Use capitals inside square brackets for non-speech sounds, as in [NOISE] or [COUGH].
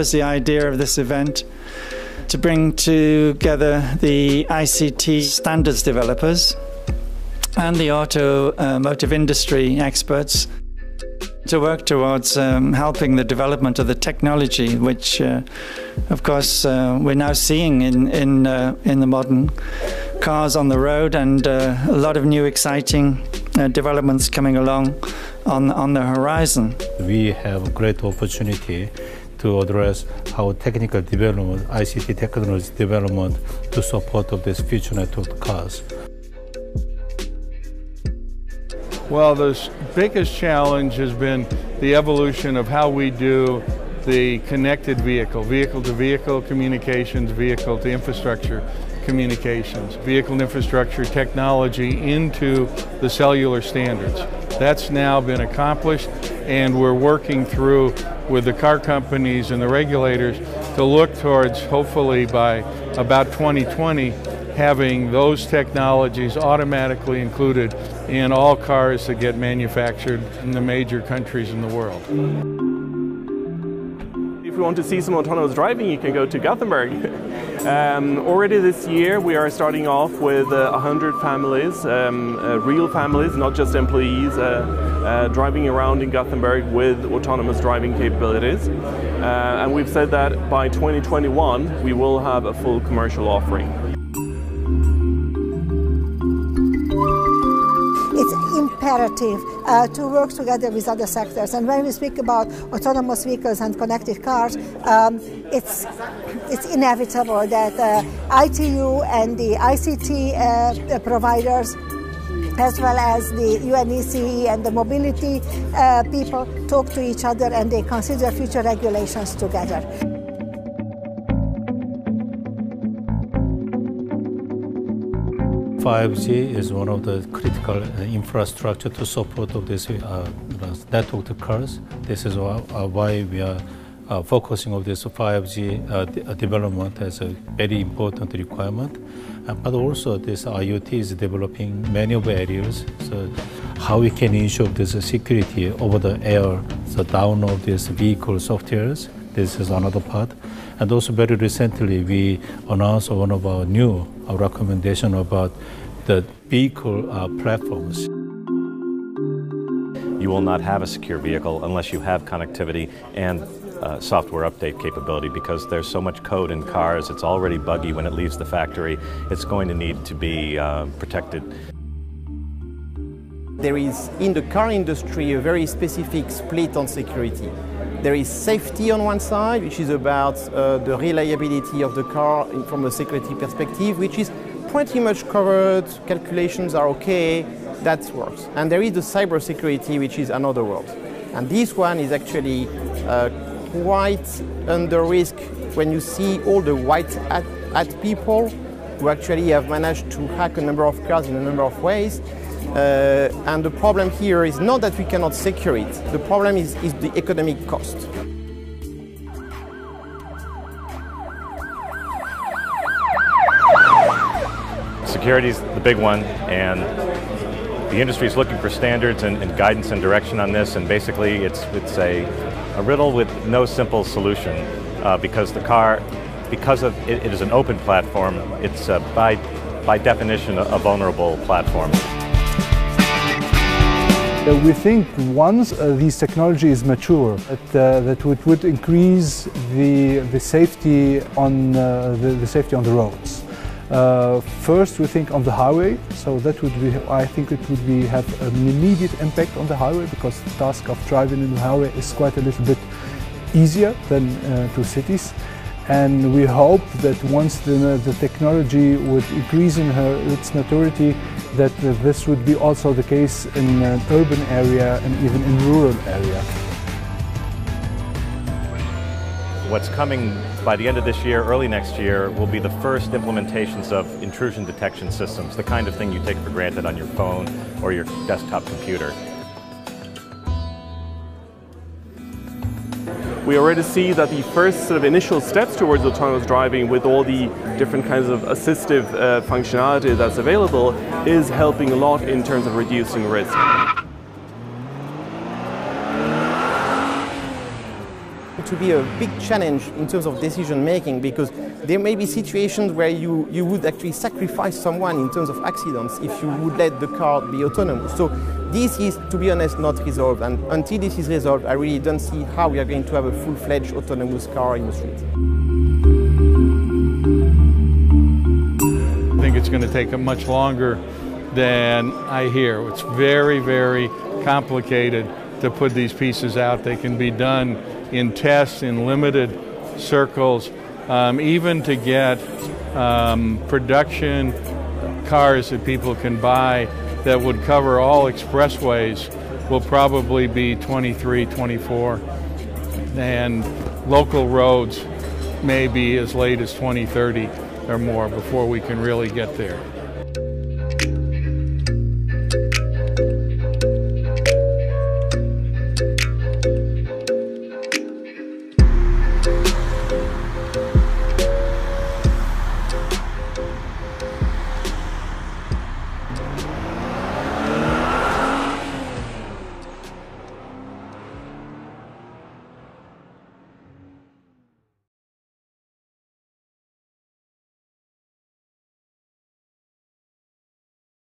was the idea of this event to bring together the ICT standards developers and the automotive industry experts to work towards um, helping the development of the technology, which, uh, of course, uh, we're now seeing in in uh, in the modern cars on the road, and uh, a lot of new exciting uh, developments coming along on on the horizon. We have a great opportunity to address how technical development, ICT technology development to support of this future network cars. Well, the biggest challenge has been the evolution of how we do the connected vehicle, vehicle to vehicle communications, vehicle to infrastructure communications, vehicle infrastructure technology into the cellular standards. That's now been accomplished and we're working through with the car companies and the regulators to look towards hopefully by about 2020 having those technologies automatically included in all cars that get manufactured in the major countries in the world. You want to see some autonomous driving, you can go to Gothenburg. [LAUGHS] um, already this year, we are starting off with uh, 100 families, um, uh, real families, not just employees, uh, uh, driving around in Gothenburg with autonomous driving capabilities. Uh, and we've said that by 2021, we will have a full commercial offering. Imperative uh, to work together with other sectors. And when we speak about autonomous vehicles and connected cars, um, it's, it's inevitable that uh, ITU and the ICT uh, providers as well as the UNECE and the mobility uh, people talk to each other and they consider future regulations together. 5G is one of the critical uh, infrastructure to support of this uh, network cars. This is why we are uh, focusing on this 5G uh, de development as a very important requirement. Uh, but also this IoT is developing many of areas. So how we can ensure this security over the air, so down of these vehicle softwares. This is another part. And also very recently, we announced one of our new uh, recommendation about the vehicle uh, platforms. You will not have a secure vehicle unless you have connectivity and uh, software update capability because there's so much code in cars, it's already buggy when it leaves the factory. It's going to need to be uh, protected. There is, in the car industry, a very specific split on security. There is safety on one side, which is about uh, the reliability of the car from a security perspective, which is pretty much covered, calculations are okay, that works. And there is the cybersecurity, which is another world. And this one is actually uh, quite under risk when you see all the white hat, hat people who actually have managed to hack a number of cars in a number of ways. Uh, and the problem here is not that we cannot secure it, the problem is, is the economic cost. Security is the big one, and the industry is looking for standards and, and, guidance and direction on this, and basically it's, it's a, a riddle with no simple solution uh, because the car, because of it, it is an open platform, it's uh, by, by definition a, a vulnerable platform. We think once uh, these technologies mature, that, uh, that it would increase the, the safety on uh, the, the, safety on the roads. Uh, first, we think on the highway, so that would be, I think it would be have an immediate impact on the highway because the task of driving in the highway is quite a little bit easier than uh, to cities. And we hope that once the, the technology would increase in her, its maturity, that this would be also the case in an urban area and even in rural area. What's coming by the end of this year, early next year, will be the first implementations of intrusion detection systems, the kind of thing you take for granted on your phone or your desktop computer. We already see that the first sort of initial steps towards autonomous driving with all the different kinds of assistive uh, functionality that's available is helping a lot in terms of reducing risk. To be a big challenge in terms of decision making because there may be situations where you, you would actually sacrifice someone in terms of accidents if you would let the car be autonomous. So this is, to be honest, not resolved. And until this is resolved, I really don't see how we are going to have a full-fledged autonomous car in the street. I think it's going to take much longer than I hear. It's very, very complicated to put these pieces out. They can be done in tests in limited circles, um, even to get um, production cars that people can buy that would cover all expressways will probably be 23, 24. And local roads may be as late as 2030 or more before we can really get there.